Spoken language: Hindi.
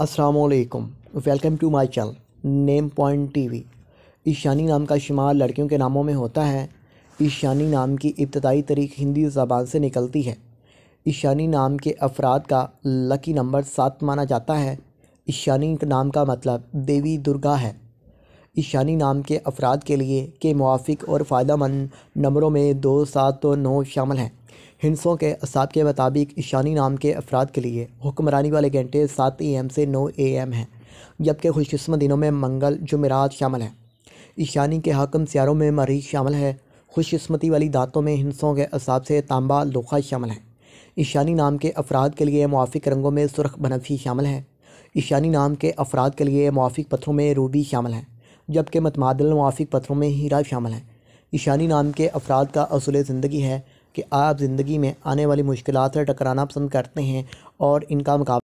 असलकुम welcome to my channel, name point TV. Ishani नाम का शुमार लड़कियों के नामों में होता है। ईशानी नाम की इब्तदाई तारीख हिंदी ज़बान से निकलती है। ईशानी नाम के अफराद का लकी नंबर सात माना जाता है। ईशानी नाम का मतलब देवी दुर्गा है। ईशानी नाम के अफराद के लिए के मुआफ़ और फ़ायदा मंद नंबरों में दो, सात और नौ शामिल हैं। हिंसों के, असाब के मुताबिक ईशानी नाम के अफराद के लिए हुक्मरानी वाले घंटे सात ए एम से नौ ए एम हैं, जबकि खुशकस्मत दिनों में मंगल जुमेरात शामिल हैं। ईशानी के हाकम सियारों में मरीज़ शामिल है, खुशकस्मती वाली दांतों में हिंसों के, असाब से तांबा लोखा शामिल है। ईशानी नाम के अफराद के लिए मुआफ़ रंगों में सुरख बनफी शामिल है। ईशानी नाम के अफराद के लिए मुआफ़ पत्थरों में रूबी शामिल है, जबकि मतमादल मुआफ़ पत्थरों में हीरा शामिल है। ईशानी नाम के अफराद का असूल ज़िंदगी है कि आप ज़िंदगी में आने वाली मुश्किल से टकराना पसंद करते हैं और इनका मुकाबला